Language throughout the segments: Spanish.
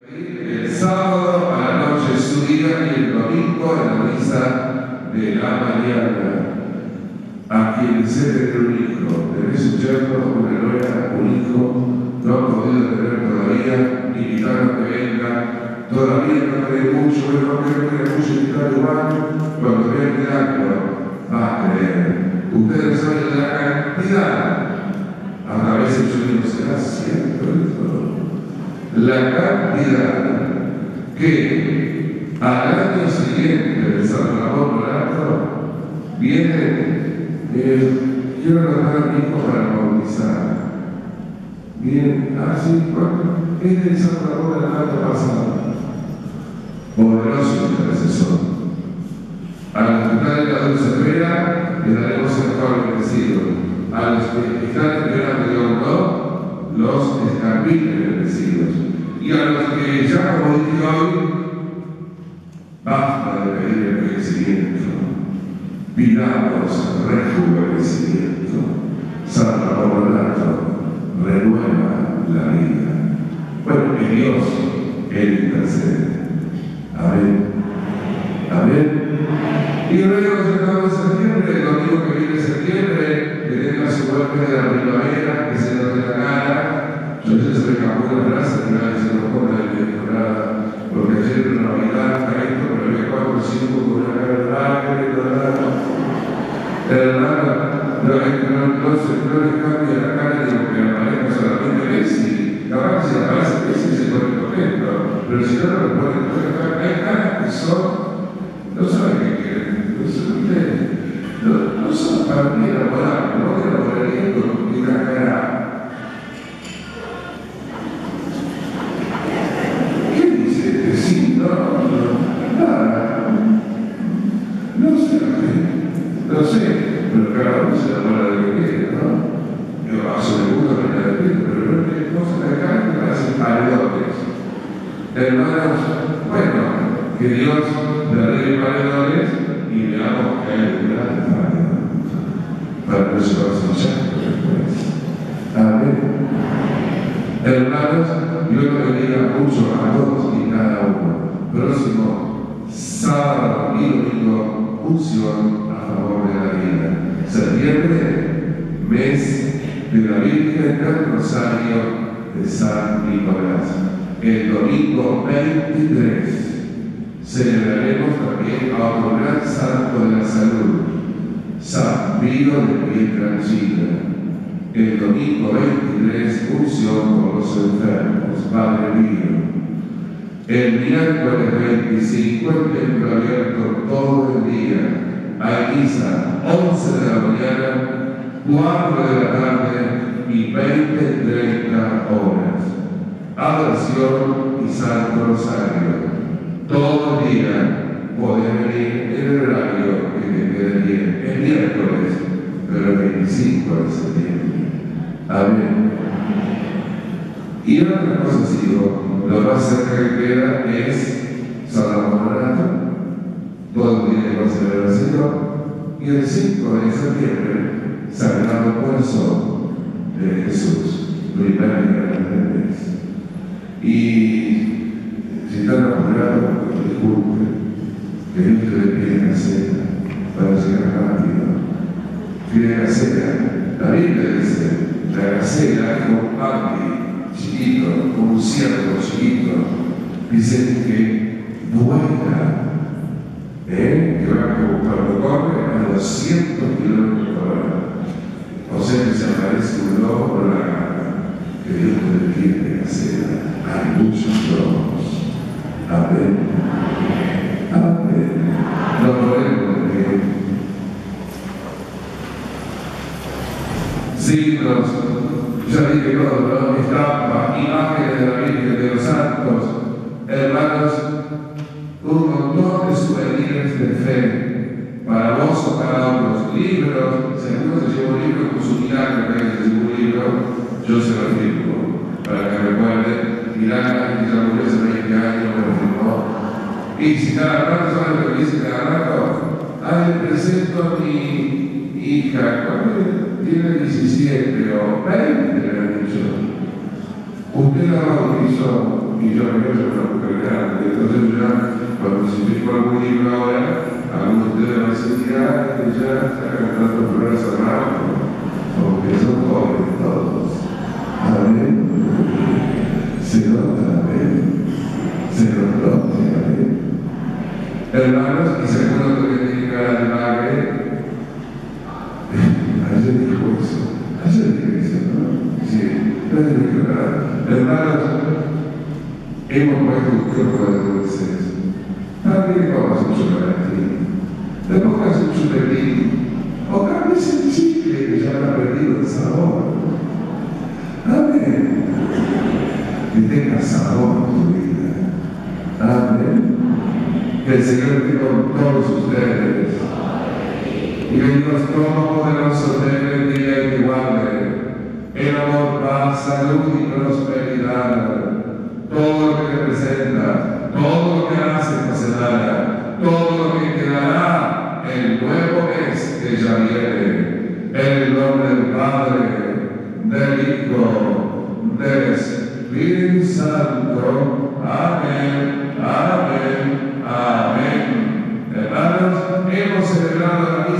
El sábado a la noche su día y el domingo en la misa de la mañana. A quien se tener un hijo, un yerno, una nuera, un hijo, no han podido tener todavía, invitaron a que venga, todavía no cree mucho, pero no cree mucho invitar igual, cuando vean el milagro, va a creer. Ustedes saben la cantidad, a veces yo digo, ¿será cierto esto? La cantidad que al año siguiente de Ramón Donato viene, eh, quiero anotar a mi hijo para bautizar. Bien, así, bueno, es de San Ramón Donato pasado. Poderoso intercesor. A los que están en la dulce espera, le daremos el Pablo bendecido. A los esperando el no, los escarpiles bendecidos. Y a los que ya, como dije hoy, basta de pedir envejecimiento, pidamos rejuvenecimiento. San Ramonato renueva la vida. Bueno, que Dios, Él intercede. Amén. Amén. Y luego estamos en septiembre, el domingo que viene septiembre, que tenga su golpe de la primavera, que se nos dé la cara. Yo ya se me escapó una frase que nadie se nos pone de temporada, porque ayer en Navidad esto, pero había cuatro o cinco con una cara de lágrimas, hermana, no, no, no, se, no le cambia la cara de lo que aparezca solamente Messi. Capaz si aparece se pero si no, lo pone. Hay caras no saben qué quieren, no son ustedes, no, no son para mí enamorar, no que enamoraría con una cara. ¿Qué dice este sí? No, no, nada. No sé, no sé, pero cada uno se enamora de lo que quiere, ¿no? Yo a su me gusta me la repito, pero no es cosa de acá que me hacen paredones. Hermanos, bueno, que Dios arregle paredones y veamos que hay un gran paredón para no llevarse llanto después. Amén. Hermanos, Dios bendiga mucho a todos y cada uno. Próximo sábado y domingo, unción a favor de la vida. Septiembre, mes de la Virgen del Rosario de San Nicolás. El domingo 23 celebraremos también a otro gran santo de la salud, San Pío de Pietrangina. El domingo 23, unción por los enfermos, Padre mío. El miércoles 25, el templo abierto todo el día. Hay misa 11 de la mañana, 4 de la tarde y 20, 30 horas. Adoración y Santo Rosario. Todo el día podés venir en el horario que te bien. El miércoles, pero el 25 de septiembre. Amén. Y otra cosa sigo, lo más cerca que queda es San Ramón Donato, todo el Señor, y el 5 de septiembre, Sagrado Corazón de Jesús, primer día del mes. Y si están apurados, disculpen, que Dios te dé la para llegar rápido. Pie en la la Biblia dice, la gacela es como un papi chiquito, como un ciervo chiquito, dice que vuela, ¿eh? que va como cuando corre a 200 kilómetros por hora. O sea que se aparece un lobo por la que Dios te defiende en la cena. Hay muchos lobos. Amén. Amén. No podemos creer. signos, ya dije todo, ¿no? estampa, imágenes de la Virgen, de los santos, hermanos, un montón de souvenirs de fe, para vos o para otros, libros, si alguno se lleva un libro con su milagro, que se lleva un libro, yo se lo firmo, para que recuerden, mirá, que ya murió hace 20 años, me lo firmó. Y si cada rato, ¿saben lo que dice cada rato? Ay, presento a mi hija, ¿cuándo tiene 17 o 20, le han dicho. Usted la bautizó y yo me quedo una mujer grande. Entonces ya, cuando se fijo algún libro ahora, algunos de ustedes van a Hermanos, y segundo cara de madre, ayer dijo eso. Ayer dije eso, ¿no? Sí, ayer dijo nada. Hermanos, hemos puesto un cuerpo de dulces. También vamos a mucho garantía. Le pongas un chupetín. O cambies el chicle que ya ha perdido el sabor. Amén. Que tenga sabor tu vida. Que el Señor esté con todos ustedes. Y que Dios Todopoderoso te bendiga y te. El amor, paz, salud y prosperidad. Todo lo que representa, todo lo que hace pasará, todo lo que quedará, el nuevo mes que ya viene. En el nombre del Padre, del Hijo, del Espíritu Santo.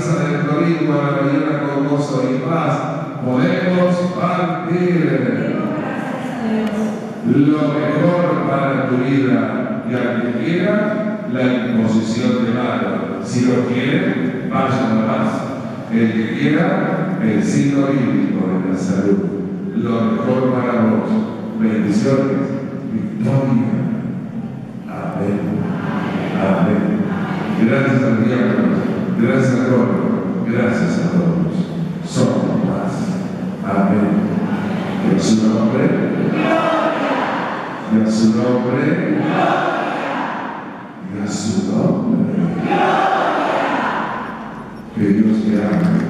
Misa del domingo a la mañana con gozo y paz. Podemos partir lo mejor para tu vida y al que quiera la imposición de mano. Si lo quiere, vaya nomás. El que quiera, el signo bíblico de la salud. Lo mejor para vos. Bendiciones, victoria. Amén. Amén. Gracias al diablo, gracias a todos, gracias a todos. Somos más. Amén. En su nombre. Y a su nombre. Y a su nombre. Que Dios te ame.